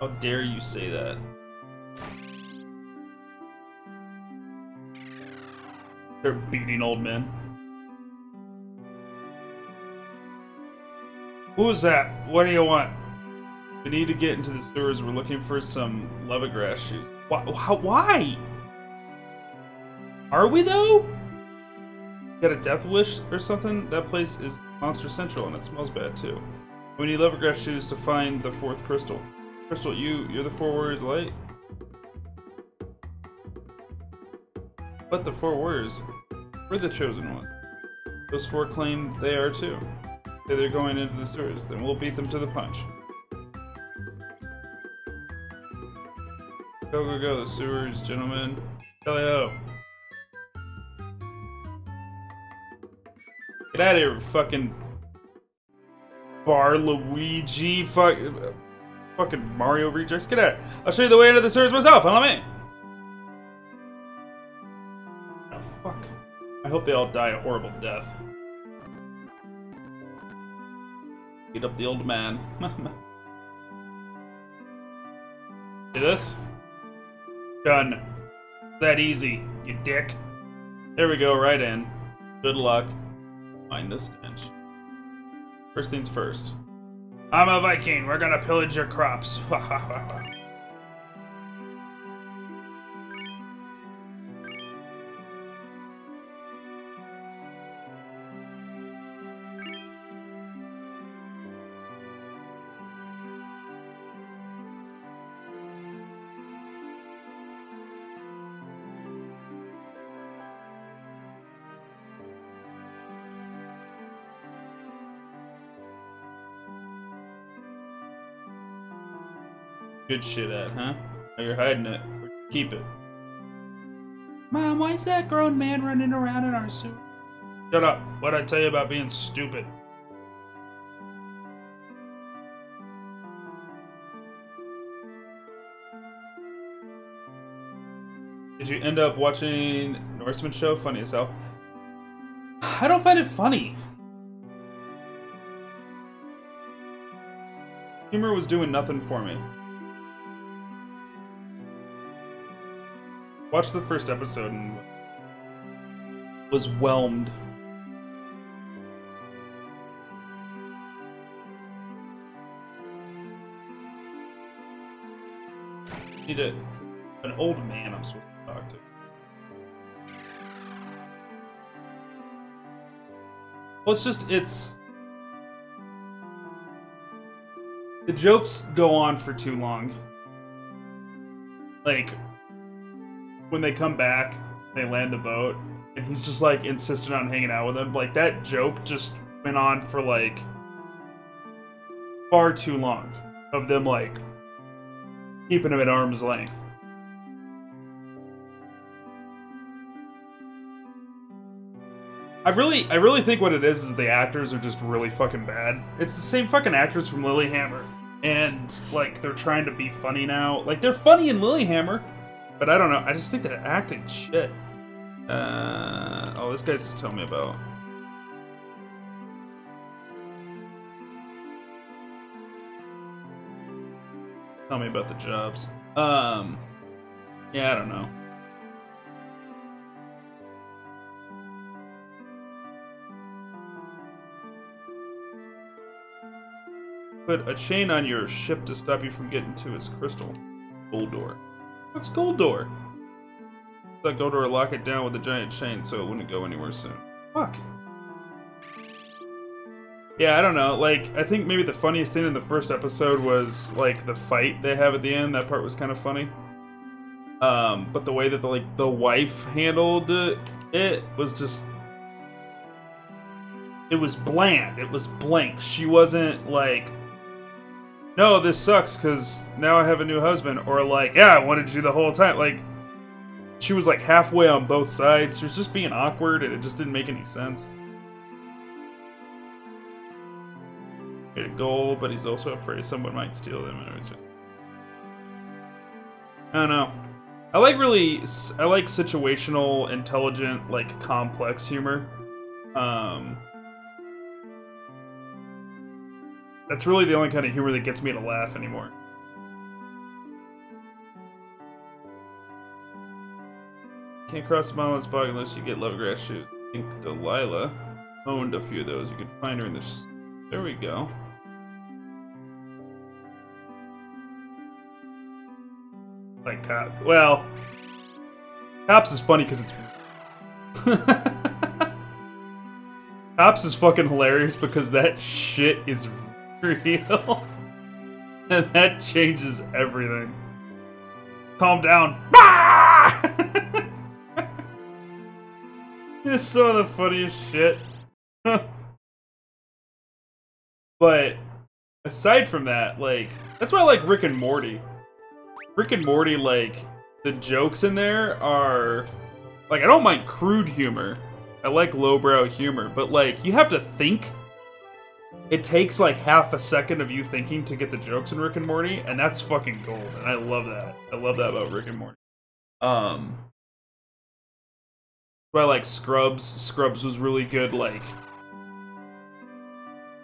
How dare you say that? They're beating old men. Who's that? What do you want? We need to get into the sewers. We're looking for some lemongrass shoes. Why? Why? Are we though? Got a death wish or something? That place is Monster Central and it smells bad too. We need lemongrass shoes to find the fourth crystal. Crystal, you you're the four warriors light. But the four warriors, we're the chosen ones. Those four claim they are too. Say they're going into the sewers, then we'll beat them to the punch. Go, go, go, the sewers, gentlemen. Hello. Get out of here, fucking bar Luigi, fuck, fucking Mario rejects. Get out! I'll show you the way into the sewers myself. Follow me. Oh fuck! I hope they all die a horrible death. Beat up the old man. See this? Done. That easy, you dick. There we go, right in. Good luck. Find the stench. First things first. I'm a Viking. We're gonna pillage your crops. Good shit at, huh? You're hiding it. Keep it. Mom, why is that grown man running around in our suit? Shut up. What'd I tell you about being stupid? Did you end up watching Norsemen show? Funny as hell. I don't find it funny. Humor was doing nothing for me. Watched the first episode and was whelmed. Need a, an old man I'm supposed to talk to. Well, it's just, it's... The jokes go on for too long. Like, when they come back, they land the boat, and he's just like insistent on hanging out with them. Like that joke just went on for like far too long of them like keeping him at arm's length. I really, I really think what it is is the actors are just really fucking bad. It's the same fucking actors from Lilyhammer, and like they're trying to be funny now. Like they're funny in Lilyhammer, but I don't know. I just think that acting shit. Uh, oh, this guy's just telling me about. Tell me about the jobs. Um, yeah, I don't know. Put a chain on your ship to stop you from getting to his crystal. Gold door. What's gold door? That gold door lock it down with a giant chain so it wouldn't go anywhere soon. Fuck. Yeah, I don't know. Like, I think maybe the funniest thing in the first episode was like the fight they have at the end. That part was kind of funny. Um, but the way that the like the wife handled it, it was just it was bland. It was blank. She wasn't like no, this sucks because now I have a new husband, or like, yeah, I wanted to do the whole time. Like, she was like halfway on both sides. She was just being awkward, and it just didn't make any sense. Made a goal, but he's also afraid someone might steal them. I don't know. I like really, I like situational, intelligent, like complex humor. Um, That's really the only kind of humor that gets me to laugh anymore. Can't cross the mile and spot unless you get lovegrass shoes. I think Delilah owned a few of those. You can find her in this. There we go. Like cop. Well, cops is funny because it's. cops is fucking hilarious because that shit is real, and that changes everything. Calm down. it's some of the funniest shit. but aside from that, like that's why I like Rick and Morty. Rick and Morty, like, the jokes in there are... Like, I don't mind crude humor. I like lowbrow humor, but, like, you have to think. It takes, like, half a second of you thinking to get the jokes in Rick and Morty, and that's fucking gold, and I love that. I love that about Rick and Morty. Um... But I like Scrubs. Scrubs was really good, like...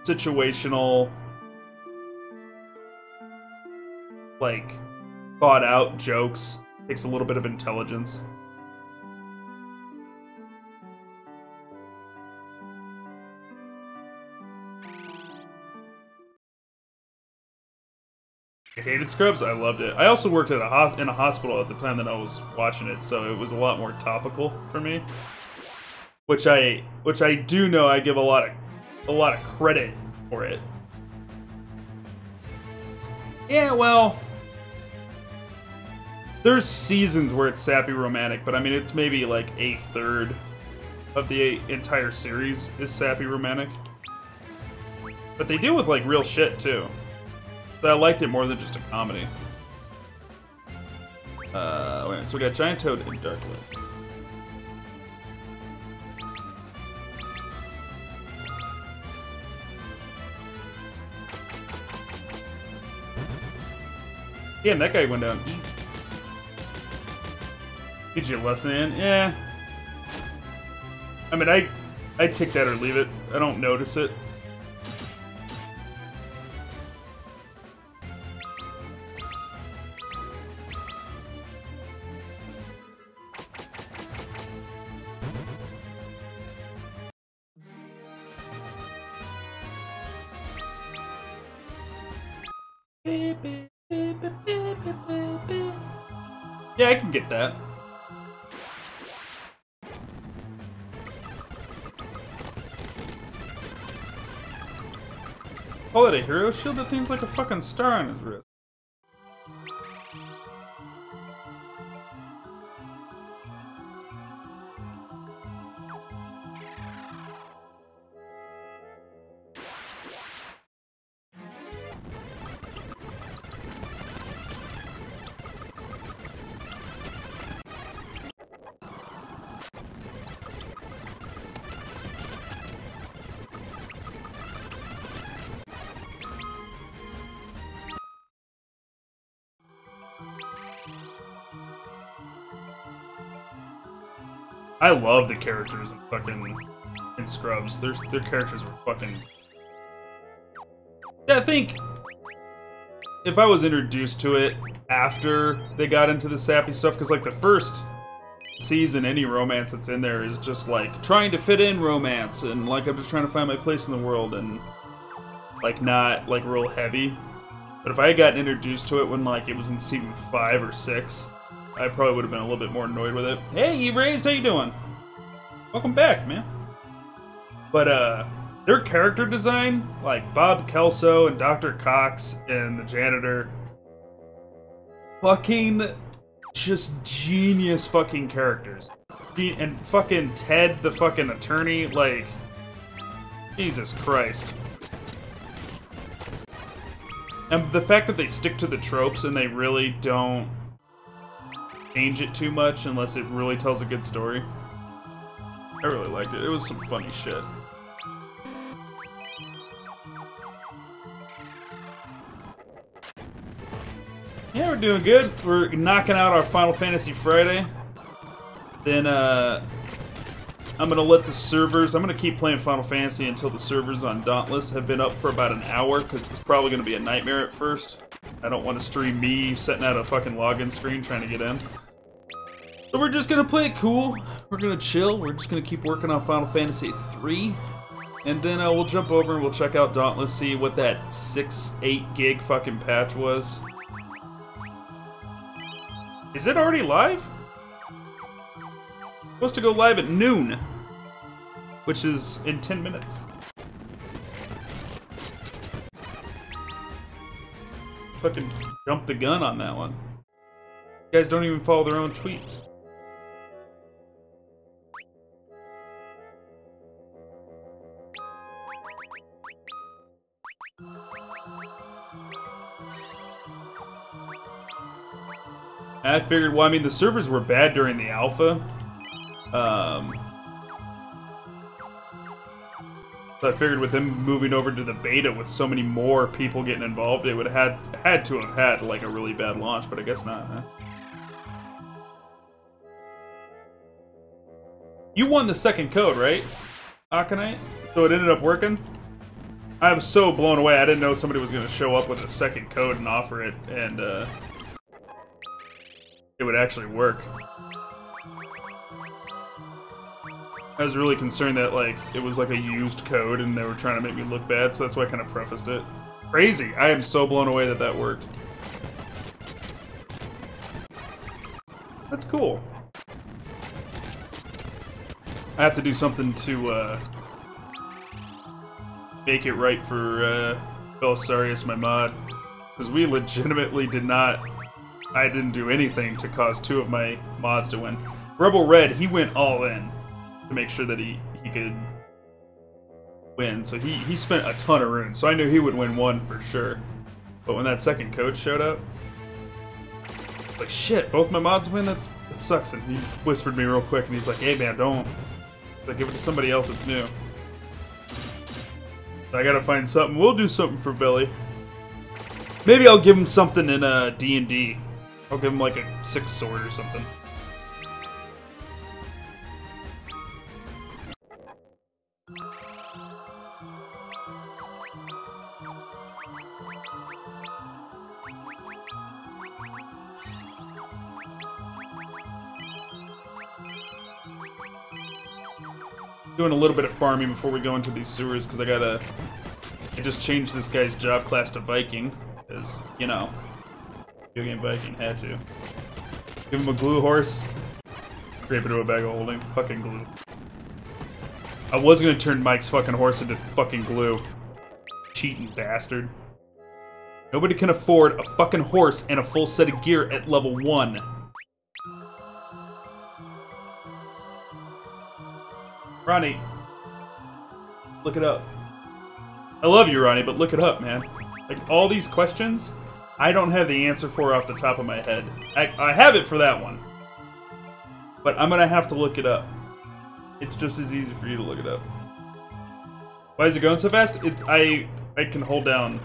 Situational... Like thought out jokes. Takes a little bit of intelligence. I hated Scrubs. I loved it. I also worked at a in a hospital at the time that I was watching it, so it was a lot more topical for me. Which I which I do know I give a lot of a lot of credit for it. Yeah, well, there's seasons where it's sappy romantic, but I mean, it's maybe like a third of the entire series is sappy romantic. But they deal with like real shit too. But I liked it more than just a comedy. Uh, wait, so we got Giant Toad and Darkwood. Damn, that guy went down easy. Get your lesson in. Yeah. I mean, I, I take that or leave it. I don't notice it. Yeah, I can get that. Call it a hero shield? That thing's like a fucking star on his wrist. I love the characters in fucking in Scrubs. Their their characters were fucking. Yeah, I think if I was introduced to it after they got into the sappy stuff, because like the first season, any romance that's in there is just like trying to fit in romance and like I'm just trying to find my place in the world and like not like real heavy. But if I had gotten introduced to it when like it was in season five or six, I probably would have been a little bit more annoyed with it. Hey, you raised, how you doing? Welcome back, man. But uh, their character design, like Bob Kelso and Dr. Cox and the janitor, fucking just genius fucking characters. And fucking Ted, the fucking attorney, like, Jesus Christ. And the fact that they stick to the tropes and they really don't change it too much unless it really tells a good story. I really liked it. It was some funny shit. Yeah, we're doing good. We're knocking out our Final Fantasy Friday. Then, uh, I'm gonna let the servers, I'm gonna keep playing Final Fantasy until the servers on Dauntless have been up for about an hour, because it's probably gonna be a nightmare at first. I don't want to stream me setting out a fucking login screen trying to get in. So we're just gonna play it cool. We're gonna chill. We're just gonna keep working on Final Fantasy 3. And then uh, we'll jump over and we'll check out Dauntless, see what that 6, 8 gig fucking patch was. Is it already live? Supposed to go live at noon, which is in 10 minutes. Fucking jumped the gun on that one. You guys don't even follow their own tweets. I figured, well, I mean, the servers were bad during the alpha. Um, so I figured with them moving over to the beta with so many more people getting involved, it would have had, had to have had, like, a really bad launch, but I guess not, huh? You won the second code, right, Aconite? So it ended up working? I was so blown away, I didn't know somebody was going to show up with a second code and offer it, and, uh it would actually work. I was really concerned that like it was like a used code and they were trying to make me look bad, so that's why I kind of prefaced it. Crazy! I am so blown away that that worked. That's cool. I have to do something to uh, make it right for uh, Belisarius, my mod, because we legitimately did not I didn't do anything to cause two of my mods to win. Rebel Red, he went all in to make sure that he, he could win. So he, he spent a ton of runes. So I knew he would win one for sure. But when that second coach showed up, like shit, both my mods win. That's that sucks. And he whispered me real quick, and he's like, "Hey man, don't like give it to somebody else that's new." I gotta find something. We'll do something for Billy. Maybe I'll give him something in uh, D&D. I'll give him like a six sword or something. Doing a little bit of farming before we go into these sewers because I gotta. I just changed this guy's job class to Viking because you know Video Game Viking had to. Give him a glue horse. Scrape into a bag of holding. Fucking glue. I was gonna turn Mike's fucking horse into fucking glue. Cheating bastard. Nobody can afford a fucking horse and a full set of gear at level 1. Ronnie. Look it up. I love you, Ronnie, but look it up, man. Like, all these questions I don't have the answer for off the top of my head. I, I have it for that one. But I'm gonna have to look it up. It's just as easy for you to look it up. Why is it going so fast? It, I I can hold down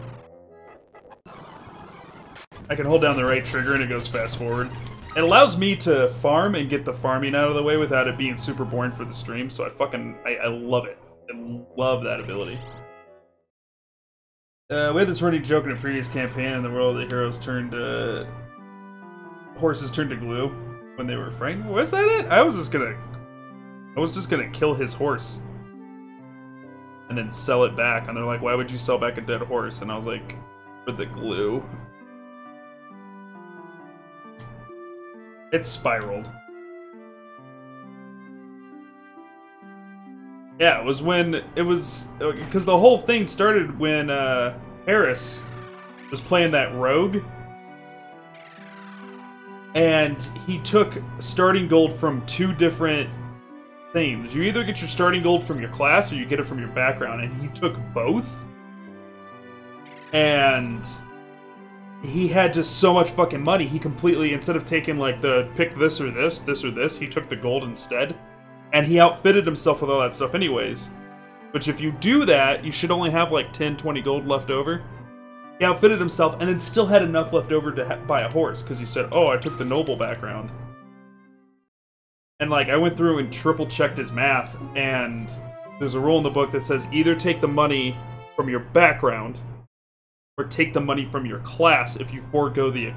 I can hold down the right trigger and it goes fast forward. It allows me to farm and get the farming out of the way without it being super boring for the stream, so I fucking I, I love it. I love that ability. Uh, we had this running joke in a previous campaign in the world that heroes turned uh, horses turned to glue when they were frightened. Was that it? I was just gonna, I was just gonna kill his horse and then sell it back. And they're like, "Why would you sell back a dead horse?" And I was like, "For the glue." It spiraled. Yeah, it was when it was because the whole thing started when uh, Harris was playing that rogue, and he took starting gold from two different things. You either get your starting gold from your class or you get it from your background, and he took both. And he had just so much fucking money. He completely instead of taking like the pick this or this, this or this, he took the gold instead and he outfitted himself with all that stuff anyways. Which if you do that, you should only have like 10, 20 gold left over. He outfitted himself and then still had enough left over to buy a horse because he said, "Oh, I took the noble background." And like I went through and triple checked his math, and there's a rule in the book that says either take the money from your background or take the money from your class if you forego the